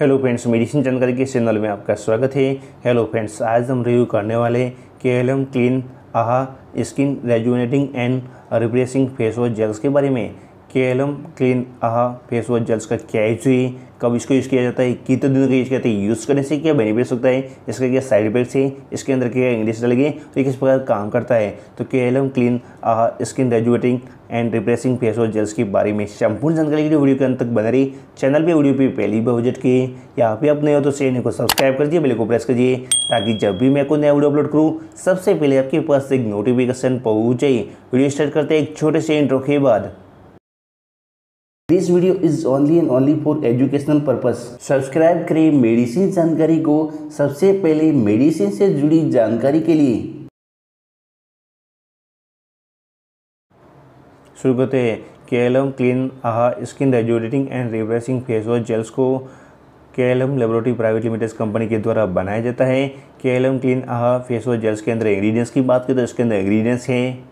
Hello friends medicine जानकारी के channel में आपका स्वागत है। हेलो फ्रेंड्स आज हम रिव्यू करने वाले K L clean AHA skin rejuvenating and refreshing face wash gels के बारे में। K L clean, AHA, face wash gels का क्या यूज़ है? कब इसको यूज़ किया जाता है? कितने दिनों का यूज़ किया जाता है? यूज़ करने से क्या बेनिफिट्स होता है? इसका क्या साइड इफेक्ट्स है? इसके अंदर क्या इंग्लिश डलेगी और किस प्रकार काम करता है? तो K clean clean skin rejuvenating and refreshing face wash gels के बारे में संपूर्ण जानकारी के लिए वीडियो के अंत तक बना रही चैनल पे वीडियो पे पहली बार विज़िट किए यहाँ पे अपने हो तो चैनल को सब्सक्राइब कर दिए बेल को प्रेस करिए, ताकि जब भी मैं कोई नया वीडियो अपलोड करूँ, सबसे पहले आपके पास एक नोटिफिकेशन पहुँचे वीडियो स्टार्ट करते हैं एक छोटे से इंट्रो के बाद। This video is only and only for educational purpose subscribe करें मेडिसिन जानकारी को। सबसे पहले मेडिसिन से जुड़ी जानकारी के लिए। शुरू करते हैं। K clean AHA skin regulating and reversing face wash gels को के लेबोरेटरी प्राइवेट लिमिटेड कंपनी के द्वारा बनाया जाता है। के क्लीन आहा फेस वॉश जेल्स के अंदर इंग्रेडिएंट्स की बात करें तो इसके अंदर इंग्रेडिएंट्स हैं।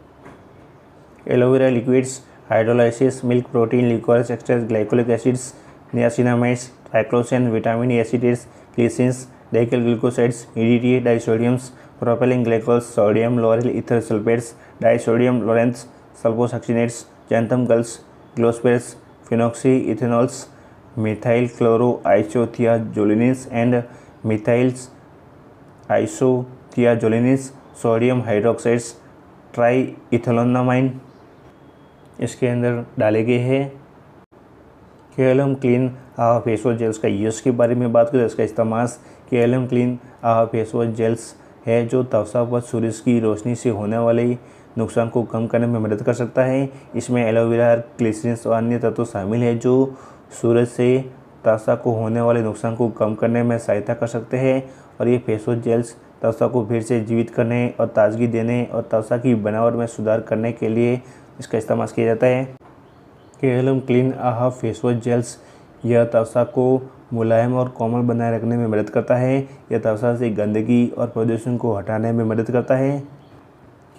Aloe vera liquids hydrolysis milk protein liquorice extracts glycolic acids niacinamides triclosan vitamin acetates glycines decyl glucosides EDT disodiums propylene glycols sodium laureth ether sulphates disodium Lorentz सल्फोसक्सिनेट्स xanthan gums ग्लोस्पेट्स phenoxy ethanols methyl chloro isothiazolinones and methyls isothiazolinones sodium hydroxides tri ethanolamine इसके अंदर डाले गए हैं। K M clean face wash gels का use के बारे में बात करें, इसका इस्तेमाल K M clean face wash gels है जो त्वचा व सूरज की रोशनी से होने वाले नुकसान को कम करने में मदद कर सकता है। इसमें एलोवेरा ग्लिसरीन्स और अन्य तत्व शामिल है जो सूरज से त्वचा को होने वाले नुकसान को कम करने में सहायता कर सकते हैं और ये फेस वॉश जेल्स त्वचा को फिर से जीवित करने और ताजगी देने और तवसा की बनावट में सुधार करने के लिए इसका इस्तेमाल किया जाता है। केवलम क्लीन आहा फेस वॉश जेल्स यह तवसा को मुलायम और कोमल बनाए रखने में मदद करता है। यह तवसा से गंदगी और प्रदूषण को हटाने में मदद करता है।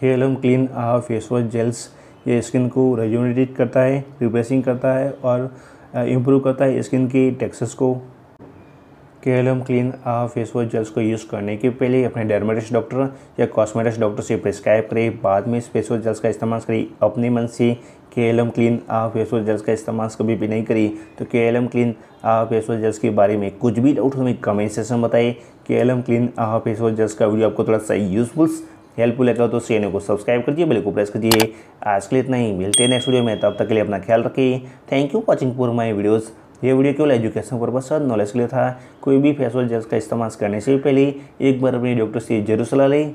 केवलम क्लीन आहा फेस वॉश जेल्स ये स्किन को रेजुनेटेड करता है रिप्रेसिंग करता है और इम्प्रूव करता है स्किन की टेक्सचर्स को। K L M clean face wash gels को यूज़ करने के पहले अपने डर्मेटिस्ट डॉक्टर या कॉस्मेटिक्स डॉक्टर से प्रिस्क्राइब करें। बाद में इस फेस वॉश जेल्स का इस्तेमाल करें। अपने मन से K L M clean face wash gels का इस्तेमाल कभी भी नहीं करी। तो K L M clean face wash gels के बारे में कुछ भी डाउट हमें कमेंट सेक्शन बताइए K L M clean face wash gels का वीडियो आपको थोड़ा सा यूजफुल हेल्पफुल लगा तो चैनल को सब्सक्राइब कर दिए बेल को प्रेस कर दिए आज के लिए इतना ही। मिलते हैं नेक्स्ट वीडियो में। तब तक के लिए अपना ख्याल रखिए thank you watching for my videos ये वीडियो केवल एजुकेशन पर्पज और नॉलेज के लिए था। कोई भी फेस जेल्स का इस्तेमाल करने से पहले एक बार अपने डॉक्टर से ज़रूर सलाह लें।